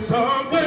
Somewhere.